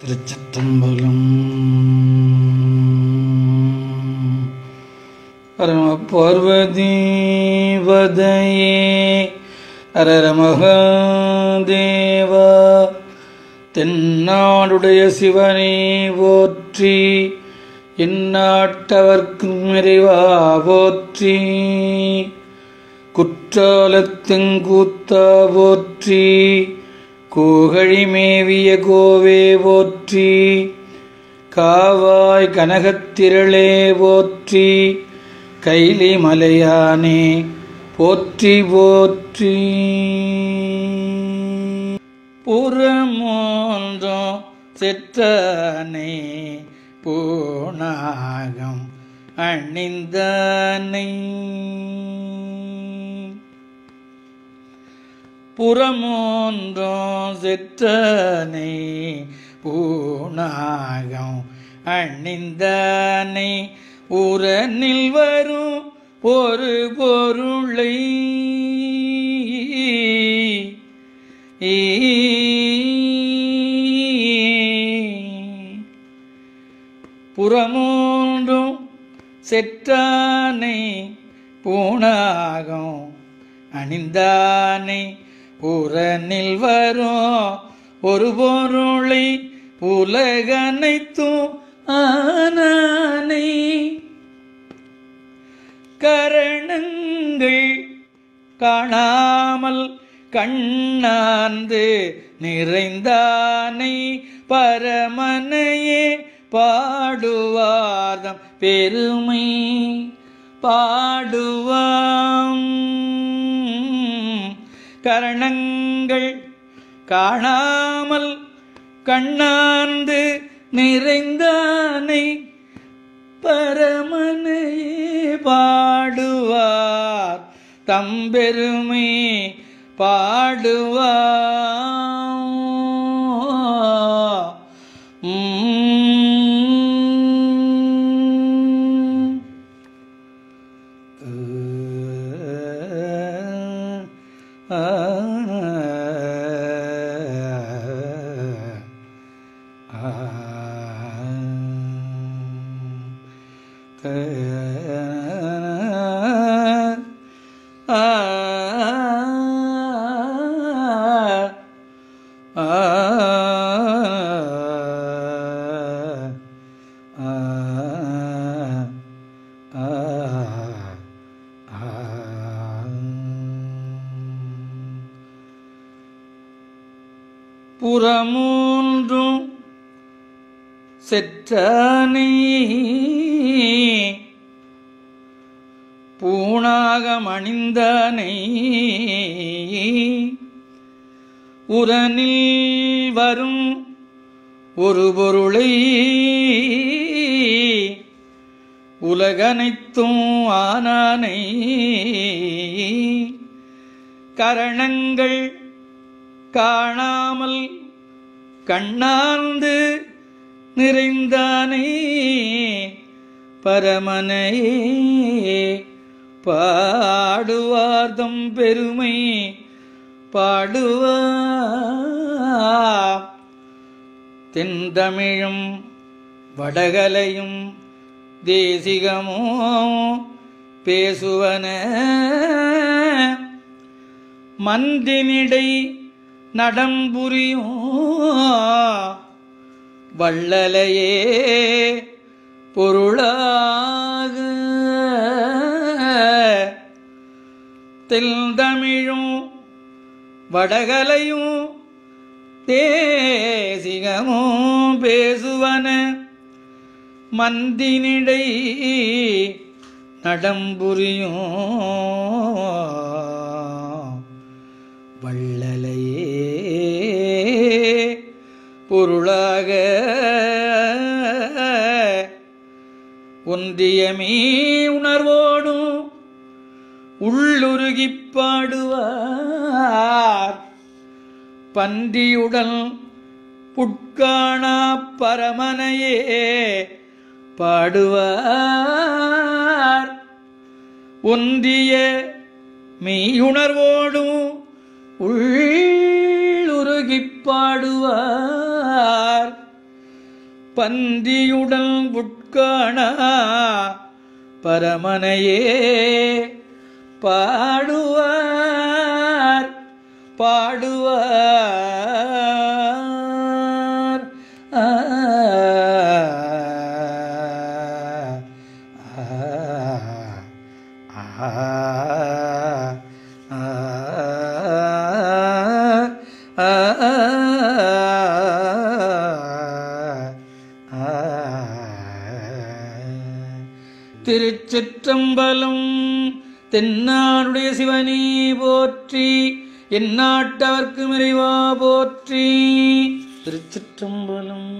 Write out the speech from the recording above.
திருச்சிற்றம்பலம். பரம பார்வதி வதையே அரர மகாதேவா தென்னாடுடைய சிவனே போற்றி இந்நாட்டவர்க்கும் நிறைவா போற்றி குற்றாலத்தெங்கூத்தா போற்றி கூகழி மேவிய கோவே போற்றி காவாய் கனகத்திரளே போற்றி கைலி மலையானே போற்றி போற்றி. புறமோந்தோ செற்றனை பூனாகம் அணிந்தனை. புறமோன்றோ செற்றனை பூனாகம் அணிந்தனை. உரனில் வரும் ஒரு பொருளை புறமூன்றும் செற்றானை பூணாகம் அணிந்தானை. உரனில் வரும் ஒரு பொருளை உலகனைத்தும் ஆனானை. கரணங்கள் காணாமல் கண்ணாந்து நிறைந்தானை பரமனையே பாடுவாதம் பெருமை. பாடுவாம். கரணங்கள் காணாமல் கண்ணாந்து நிறைந்தானை பரமனையே பாடுவார். தம்பெருமே பாடுவார். புறமூன்றும் செற்றனை. பூணாகமணிந்தனை. உரனில் வரும் ஒரு பொருளை உலகனைத்தும் ஆனானை. கரணங்கள் காணாமல் கண்ணார்ந்து நிறைந்தானே பரமனையே. பாடுவார்தம் பெருமை பாடுவார் தென்தமிழும் வடகலையும் தேசிகமோ பேசுவன. மந்தினிடை நடம்புரியும். வள்ளலையே பொருளாக. தெல்தமிழும் வடகலையும் தேசிகமும் பேசுவன. மந்தினிடை நடம்புரியும். வள்ளலையே. பொருளாக ஒன்றியமே உணர்வோடும் உள்ளுருகி பாடுவார். பன்றியுடன் புட்காணா பரமனையே பாடுவார். ஒன்றிய மெய்யுணர்வோடும் உள்ளுருகிப் பாடுவார் பந்தியுடல் உட்காண பரமனையே பாடுவார். பாடுவார். திருச்சிற்றம்பலம் தென்னாடுடைய சிவனே போற்றி எந்நாட்டவர்க்கு மறைவா போற்றி. திருச்சிற்றம்பலம்